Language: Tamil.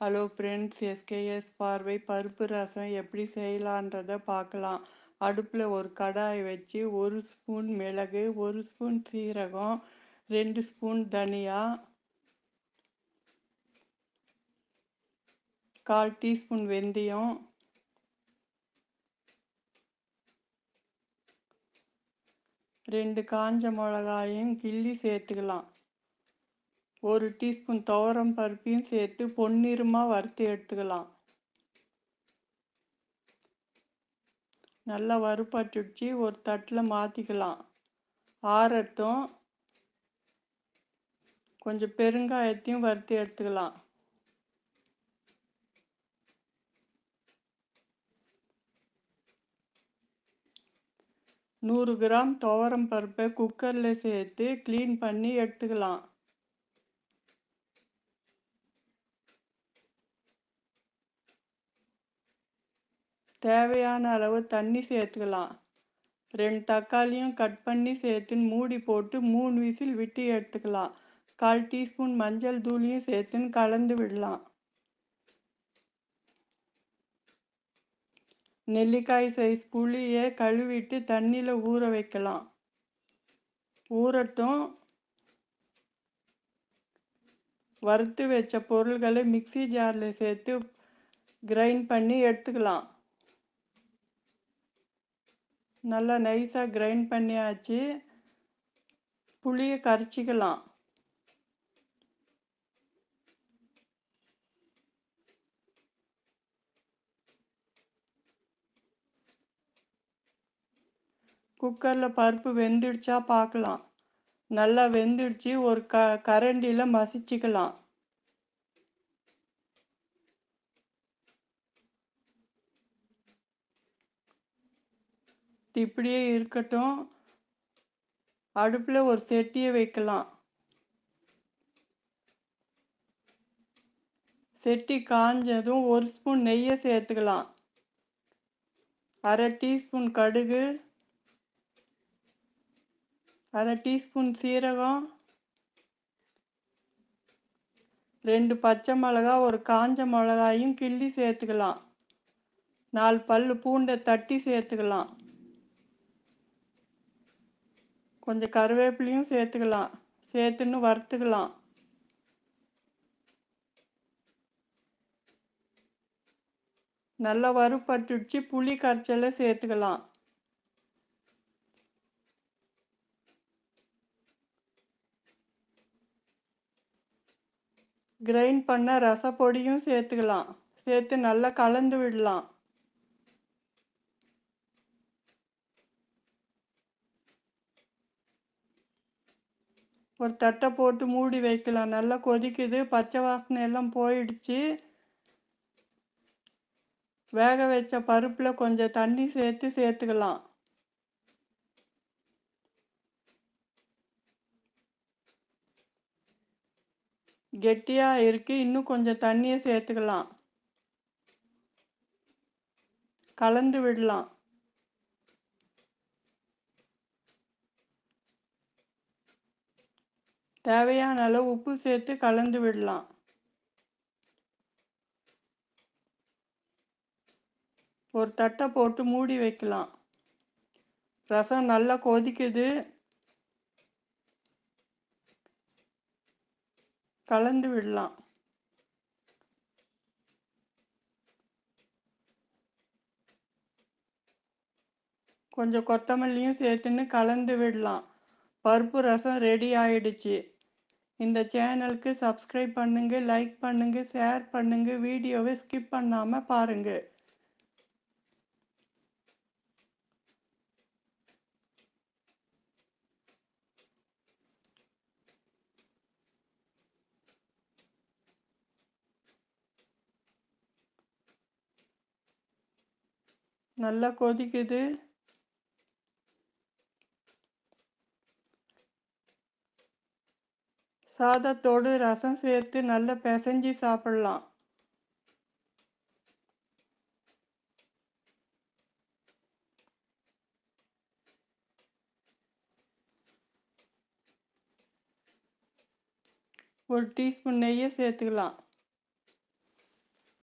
ஹலோ ஃப்ரெண்ட்ஸ் எஸ்கேஎஸ் பார்வை பருப்பு ரசம் எப்படி செய்யலான்றதை பார்க்கலாம். அடுப்பில் ஒரு கடாய் வச்சு ஒரு ஸ்பூன் மிளகு ஒரு ஸ்பூன் சீரகம் ரெண்டு ஸ்பூன் தனியா கால் டீஸ்பூன் வெந்தயம் ரெண்டு காஞ்ச மிளகாயும் கிள்ளி சேர்த்துக்கலாம். ஒரு டீஸ்பூன் துவரம் பருப்பையும் சேர்த்து பொன்னிறமாக வறுத்து எடுத்துக்கலாம். நல்லா வறுப்பட்டுடுச்சு. ஒரு தட்டில் மாற்றிக்கலாம் ஆறட்டும். கொஞ்சம் பெருங்காயத்தையும் வறுத்து எடுத்துக்கலாம். நூறு கிராம் துவரம் பருப்பை குக்கரில் சேர்த்து க்ளீன் பண்ணி எடுத்துக்கலாம். தேவையான அளவு தண்ணி சேர்த்துக்கலாம். ரெண்டு தக்காளியும் கட் பண்ணி சேர்த்து மூடி போட்டு மூணு விசில் விட்டு எடுத்துக்கலாம். கால் டீஸ்பூன் மஞ்சள் தூளியும் சேர்த்துன்னு கலந்து விடலாம். நெல்லிக்காய் சைஸ் புளியை கழுவிட்டு தண்ணியில் ஊற வைக்கலாம். ஊறட்டும். வறுத்து வச்ச பொருள்களை மிக்சி ஜாரில் சேர்த்து கிரைண்ட் பண்ணி எடுத்துக்கலாம். நல்லா நைஸாக கிரைண்ட் பண்ணியாச்சு. புளியை கரைச்சிக்கலாம். குக்கரில் பருப்பு வெந்துடுச்சா பார்க்கலாம். நல்லா வெந்துடுச்சு. ஒரு க கரண்டியில் மசிச்சுக்கலாம். இப்படியே இருக்கட்டும். அடுப்பில் ஒரு செட்டியை வைக்கலாம். செட்டி காஞ்சதும் ஒரு ஸ்பூன் நெய்யை சேர்த்துக்கலாம். அரை டீஸ்பூன் கடுகு. அரை டீஸ்பூன் சீரகம். ரெண்டு பச்சை மிளகா ஒரு காஞ்ச மிளகாயும் கிள்ளி சேர்த்துக்கலாம். நாலு பல் பூண்டை தட்டி சேர்த்துக்கலாம். கொஞ்சம் கருவேப்பிலையும் சேர்த்துக்கலாம். சேர்த்துன்னு வறுத்துக்கலாம். நல்லா வறுப்பட்டுடுச்சு. புளி கரைச்சலை சேர்த்துக்கலாம். கிரைண்ட் பண்ண ரசப்பொடியும் சேர்த்துக்கலாம். சேர்த்து நல்லா கலந்து விடலாம். ஒரு தட்டை போட்டு மூடி வைக்கலாம். நல்லா கொதிக்குது. பச்சை வாசனை எல்லாம் போயிடுச்சு. வேக வச்ச பருப்பில் கொஞ்சம் தண்ணி சேர்த்து சேர்த்துக்கலாம். கெட்டியாக இருக்கு. இன்னும் கொஞ்சம் தண்ணியை சேர்த்துக்கலாம். கலந்து விடலாம். தேவையான அளவு உப்பு சேர்த்து கலந்து விடலாம். ஒரு தட்டை போட்டு மூடி வைக்கலாம். ரசம் நல்லா கொதிக்குது. கலந்து விடலாம். கொஞ்சம் கொத்தமல்லியும் சேர்த்துன்னு கலந்து விடலாம். பருப்பு ரசம் ரெடி ஆயிடுச்சு. இந்த சேனலுக்கு சப்ஸ்கிரைப் பண்ணுங்க லைக் பண்ணுங்க ஷேர் பண்ணுங்க வீடியோவை ஸ்கிப் பண்ணாம பாருங்க. நல்லா கொதிக்குது. சாதத்தோடு ரசம் சேர்த்து நல்லா பிசைஞ்சு சாப்பிடலாம். ஒரு டீஸ்பூன் நெய்யை சேர்த்துக்கலாம்.